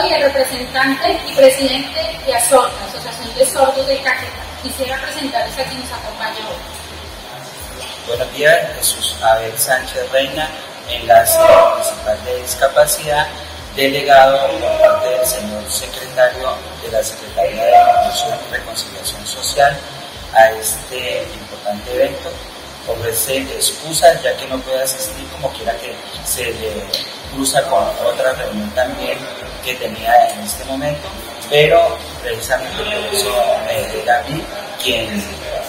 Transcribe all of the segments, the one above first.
Soy el representante y presidente de ASOR, la Asociación de Sordos de Caquetá. Quisiera presentarles a quien nos acompaña hoy. Buenos días, Jesús Abel Sánchez Reina, enlace municipal de discapacidad, delegado por parte del señor secretario de la Secretaría de Inclusión y Reconciliación Social a este importante evento. Ofrece excusas ya que no puede asistir como quiera que se le cruza con otra reunión también que tenía en este momento, pero precisamente por eso a mí quien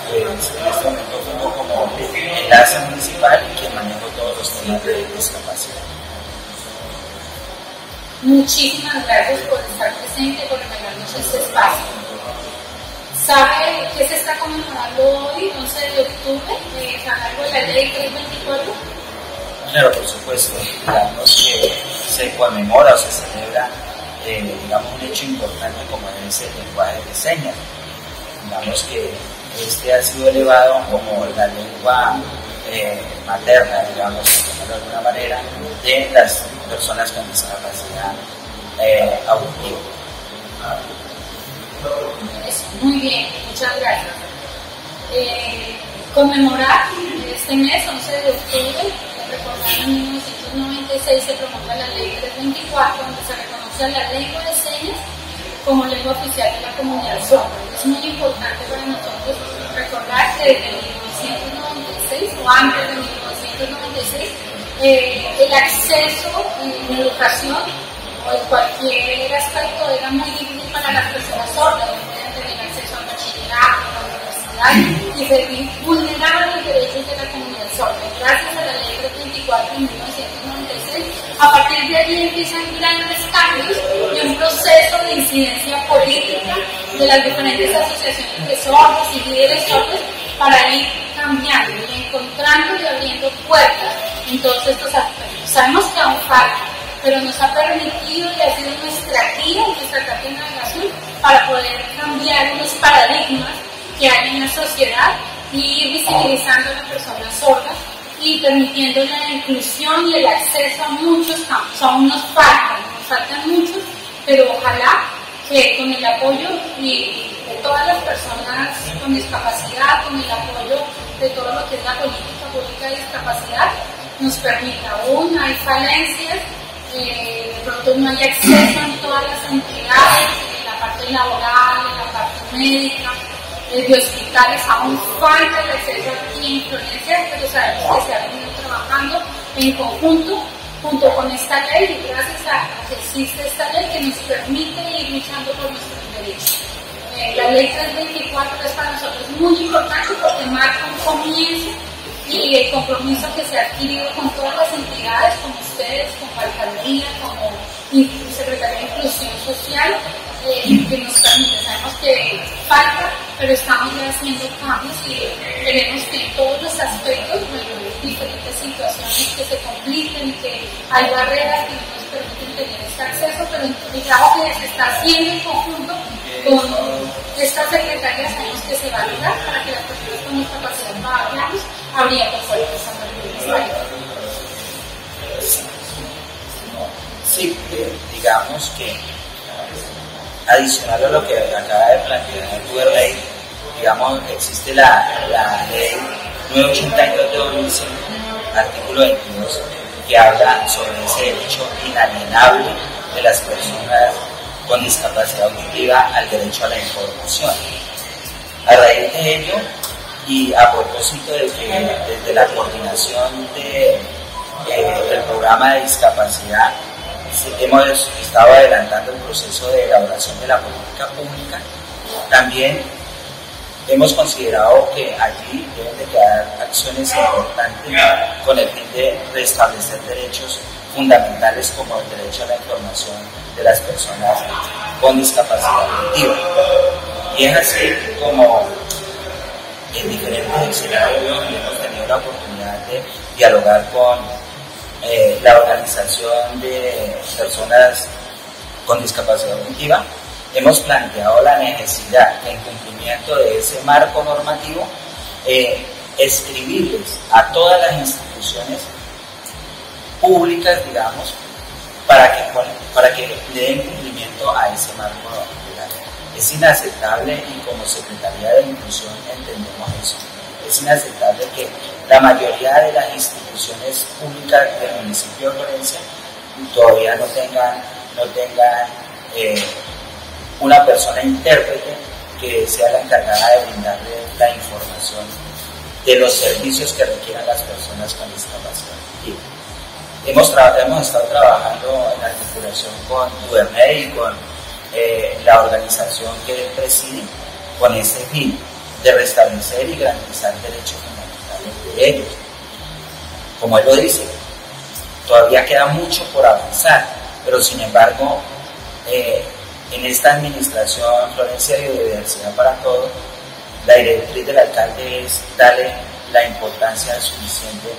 pues, en este momento tengo como enlace municipal y quien manejo todos los temas de discapacidad. Muchísimas gracias por estar presente, por regalarnos este espacio. ¿Sabe qué se está conmemorando hoy, 11 de octubre, eh, a cargo de la ley 324? Claro, por supuesto. Digamos que se conmemora o se celebra, eh, digamos, un hecho importante como es el lenguaje de señas. Digamos que este ha sido elevado como la lengua eh, materna, digamos, de alguna manera, de las personas con discapacidad eh, auditiva. Muy bien, muchas gracias. Eh, conmemorar este mes, 11 de octubre, recordar en 1996 se promulga la ley 324, donde se reconoce a la lengua de señas como lengua oficial de la comunidad sorda. Es muy importante para nosotros recordar que desde 1996 o antes de 1996 eh, el acceso en educación o en cualquier aspecto era muy difícil para las personas sordas, no podían tener acceso al bachillerato, a la universidad y se vulneraban los derechos de la comunidad sorda. Gracias a la ley 324 de 1996, a partir de allí empiezan grandes cambios y un proceso de incidencia política de las diferentes asociaciones de sordos y líderes sordos para ir cambiando y encontrando y abriendo puertas en todos estos aspectos. Sabemos que aún falta, pero nos ha permitido y ha sido nuestra guía, nuestra carta de navegación para poder cambiar unos paradigmas que hay en la sociedad y ir visibilizando a las personas sordas y permitiendo la inclusión y el acceso a muchos campos. Aún nos faltan, nos faltan muchos, pero ojalá que con el apoyo y de todas las personas con discapacidad, con el apoyo de todo lo que es la política pública de discapacidad, nos permita. Aún hay falencias, eh, de pronto no hay acceso en todas las entidades, en la parte laboral, en la parte médica, de hospitales, aún falta el acceso aquí en Florencia, pero sabemos que se ha venido trabajando en conjunto junto con esta ley y gracias a que existe esta ley que nos permite ir luchando por nuestros derechos. Eh, la ley 324 es para nosotros muy importante porque marca un comienzo y el compromiso que se ha adquirido con todas las entidades, como ustedes, como alcaldía, como Secretaría de Inclusión Social, eh, que nos permite. Sabemos que pero estamos ya haciendo cambios y queremos que todos los aspectos, diferentes situaciones que se compliquen, que hay barreras que no nos permiten tener este acceso, pero el trabajo que se está haciendo en conjunto con esta secretaría sabemos que se va a lograr para que las personas con discapacidad vayamos abriendo puertas a partir. Sí, eh, digamos que adicional a lo que acaba de plantear ley, digamos, existe la, la ley 982 de 2005, artículo 22, que habla sobre ese derecho inalienable de las personas con discapacidad auditiva al derecho a la información. A raíz de ello, y a propósito de que desde la coordinación de, eh, del programa de discapacidad hemos estado adelantando el proceso de elaboración de la política pública, también hemos considerado que allí deben de quedar acciones importantes con el fin de restablecer derechos fundamentales como el derecho a la información de las personas con discapacidad auditiva. Y es así como en diferentes escenarios hemos tenido la oportunidad de dialogar con eh, la organización de personas con discapacidad auditiva, hemos planteado la necesidad, en cumplimiento de ese marco normativo, eh, escribirles a todas las instituciones públicas, digamos, para que para que le den cumplimiento a ese marco legal. Es inaceptable y como Secretaría de Inclusión entendemos eso. Es inaceptable que la mayoría de las instituciones públicas del municipio de Florencia todavía no tengan, no tengan eh, una persona intérprete que sea la encargada de brindarle la información de los servicios que requieran las personas con discapacidad. hemos, hemos estado trabajando en articulación con UDERNED y con eh, la organización que él preside con ese fin de restablecer y garantizar derechos fundamentales de ellos. Como él lo dice, todavía queda mucho por avanzar, pero sin embargo, eh, en esta administración Florencia y Biodiversidad para Todos, la directriz del alcalde es darle la importancia suficiente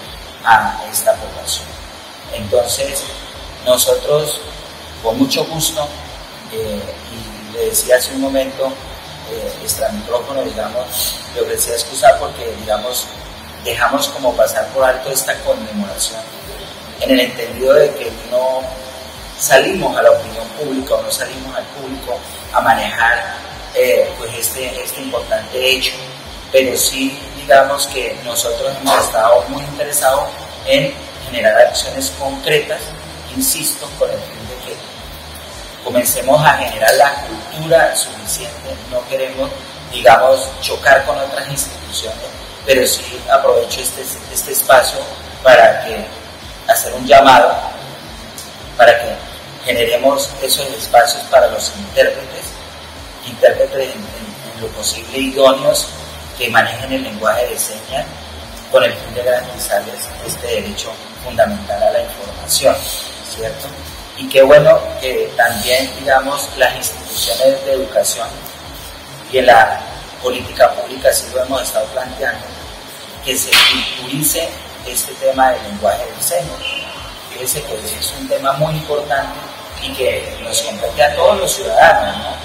a esta población. Entonces, nosotros, con mucho gusto, eh, y le decía hace un momento, eh, extra micrófono, digamos, le ofrecía excusa porque, digamos, dejamos como pasar por alto esta conmemoración, en el entendido de que no salimos a la opinión pública o no salimos al público a manejar eh, pues este, este importante hecho, pero sí digamos que nosotros hemos estado muy interesados en generar acciones concretas, insisto, con el fin de que comencemos a generar la cultura suficiente, no queremos, digamos, chocar con otras instituciones, pero sí aprovecho este, este espacio para hacer un llamado para que generemos esos espacios para los intérpretes, intérpretes en, lo posible idóneos que manejen el lenguaje de señas con el fin de garantizarles este derecho fundamental a la información, ¿cierto? Y qué bueno que también, digamos, las instituciones de educación y en la política pública, así lo hemos estado planteando, que se culturice este tema del lenguaje de señas. Fíjense que es un tema muy importante y que nos compete a todos los ciudadanos,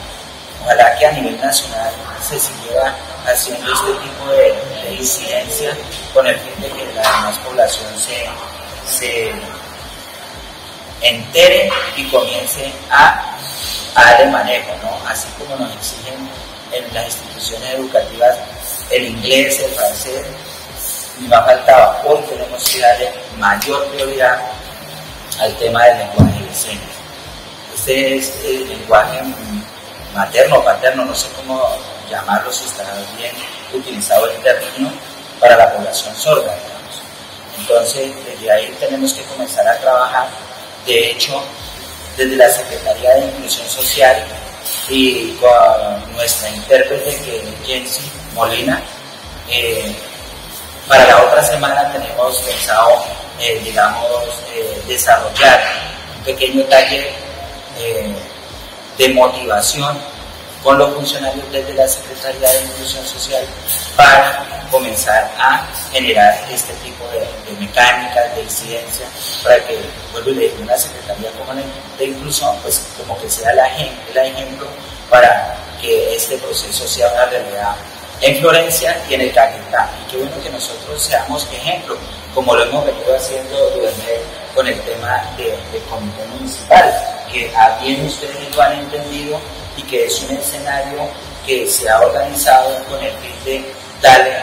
Ojalá que a nivel nacional se siga haciendo este tipo de, incidencia con el fin de que la demás población se, se entere y comience a, a darle manejo, ¿no? Así como nos exigen en las instituciones educativas el inglés, el francés, y me faltaba, hoy tenemos que darle mayor prioridad al tema del lenguaje de señas. Este es el lenguaje materno o paterno, no sé cómo llamarlo, si estará bien utilizado el término, para la población sorda, digamos. Entonces, desde ahí tenemos que comenzar a trabajar. De hecho, desde la Secretaría de Inclusión Social y con nuestra intérprete, que es Jensi Molina, eh, para la otra semana tenemos pensado, eh, digamos, eh, desarrollar un pequeño taller eh, de motivación con los funcionarios desde la Secretaría de Inclusión Social para comenzar a generar este tipo de, mecánicas, de incidencia, para que, vuelvo y le digo, una Secretaría como de Inclusión, pues como que sea la, el ejemplo para que este proceso sea una realidad en Florencia y en el Caquetá. Y qué bueno que nosotros seamos ejemplo, como lo hemos venido haciendo durante con el tema del comité municipal que a bien ustedes lo han entendido y que es un escenario que se ha organizado con el fin de darle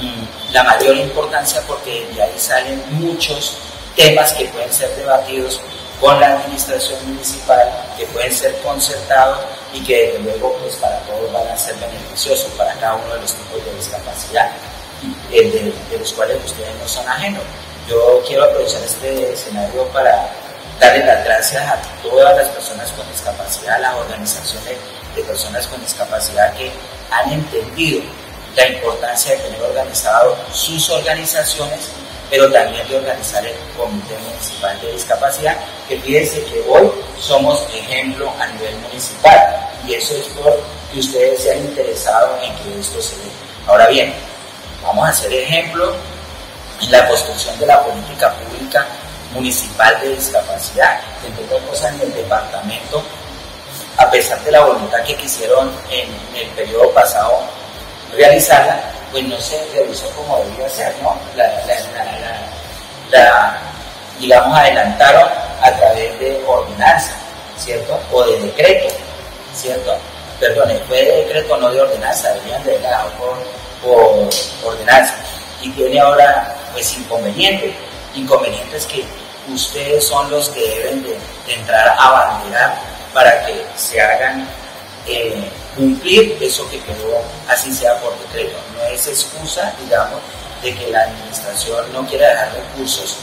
mm, la mayor importancia porque de ahí salen muchos temas que pueden ser debatidos con la administración municipal, que pueden ser concertados y que desde luego pues para todos van a ser beneficiosos para cada uno de los tipos de discapacidad de, de los cuales ustedes no son ajenos. Yo quiero aprovechar este escenario para darle las gracias a todas las personas con discapacidad, a las organizaciones de personas con discapacidad que han entendido la importancia de tener organizado sus organizaciones, pero también de organizar el Comité Municipal de Discapacidad, que fíjense que hoy somos ejemplo a nivel municipal, y eso es por que ustedes se han interesado en que esto se dé. Ahora bien, vamos a ser ejemplo en la construcción de la política pública municipal de discapacidad, entre otras cosas en el departamento, a pesar de la voluntad que quisieron en, el periodo pasado realizarla, pues no se realizó como debía ser, ¿no? La, digamos, adelantaron a través de ordenanza, ¿cierto? O de decreto, ¿cierto? Perdón, fue de decreto, no de ordenanza, deberían de dejado por, por ordenanza. Y tiene ahora, pues, inconveniente. Inconveniente es que ustedes son los que deben de, entrar a banderar para que se hagan eh, cumplir eso que quedó, así sea por decreto. No es excusa, digamos, de que la administración no quiera dejar recursos,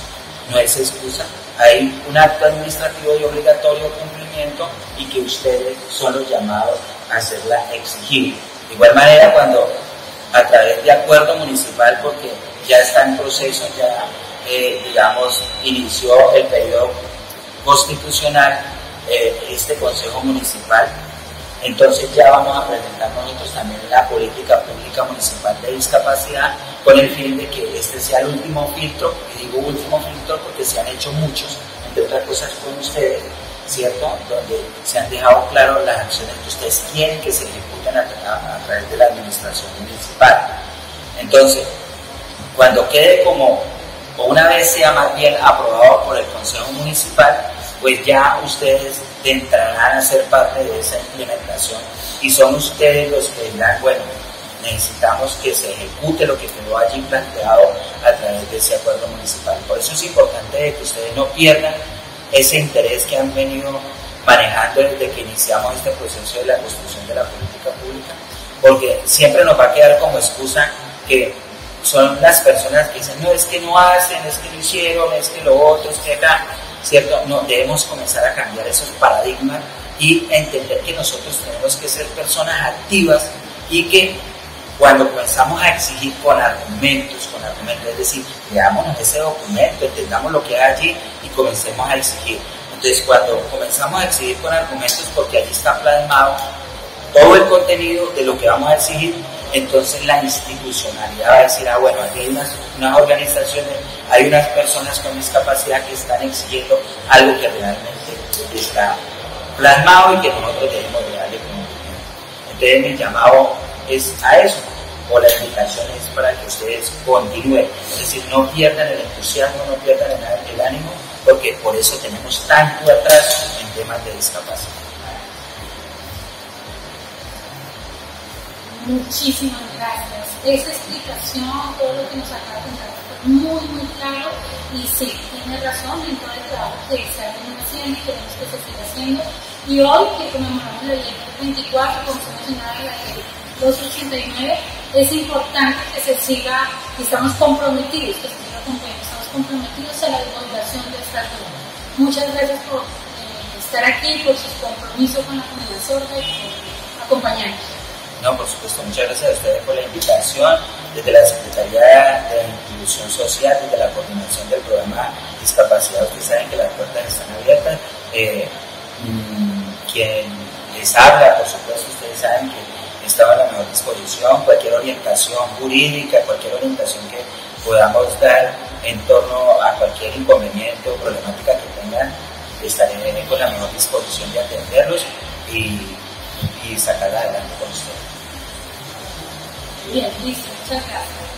no es excusa. Hay un acto administrativo de obligatorio cumplimiento y que ustedes son los llamados a hacerla exigir. De igual manera, cuando a través de acuerdo municipal, porque ya está en proceso, ya eh, digamos, inició el periodo constitucional, eh, este Consejo Municipal. Entonces ya vamos a presentar nosotros también la política pública municipal de discapacidad con el fin de que este sea el último filtro, y digo último filtro porque se han hecho muchos, entre otras cosas con ustedes, ¿cierto? Donde se han dejado claro las acciones que ustedes quieren que se ejecuten a través de la administración municipal. Entonces, cuando quede como o una vez sea más bien aprobado por el Consejo Municipal, pues ya ustedes entrarán a ser parte de esa implementación y son ustedes los que dirán, bueno, necesitamos que se ejecute lo que quedó allí planteado a través de ese acuerdo municipal. Por eso es importante que ustedes no pierdan ese interés que han venido manejando desde que iniciamos este proceso de la construcción de la política pública, porque siempre nos va a quedar como excusa que son las personas que dicen, no, es que no hacen, es que lo hicieron, es que lo otro, es que acá, ¿cierto? No, debemos comenzar a cambiar esos paradigmas y entender que nosotros tenemos que ser personas activas y que cuando comenzamos a exigir con argumentos, con argumentos, es decir, veámonos ese documento, entendamos lo que hay allí comencemos a exigir. Entonces, cuando comenzamos a exigir con argumentos, porque allí está plasmado todo el contenido de lo que vamos a exigir, entonces la institucionalidad va a decir, ah, bueno, aquí hay unas, organizaciones, hay unas personas con discapacidad que están exigiendo algo que realmente está plasmado y que nosotros debemos de darle cumplimiento. Entonces mi llamado es a eso, o la invitación es para que ustedes continúen, es decir, no pierdan el entusiasmo, no pierdan el, el ánimo, porque por eso tenemos tanto atraso en temas de discapacidad. Muchísimas gracias. Esa explicación, todo lo que nos acaba de contar, fue muy, muy claro y sí, tiene razón en todo el trabajo que se ha venido haciendo y queremos que se siga haciendo. Y hoy que conmemoramos ley 24, como se mencionaba la ley 289, es importante que se siga, y estamos comprometidos, que se siga estamos comprometidos a la divulgación de esta ley. Muchas gracias por eh, estar aquí, por su compromiso con la comunidad sorda y por acompañarnos. No, por supuesto, muchas gracias a ustedes por la invitación. Desde la Secretaría de Inclusión Social, desde la coordinación del programa Discapacidad, ustedes saben que las puertas están abiertas. Eh, mm, quien les habla, por supuesto, ustedes saben que estaba a la mejor disposición, cualquier orientación jurídica, cualquier orientación que podamos dar en torno a cualquier inconveniente o problemática que tengan, estaré con la mejor disposición de atenderlos y, y sacar adelante con ustedes. Bien, listo, muchas gracias.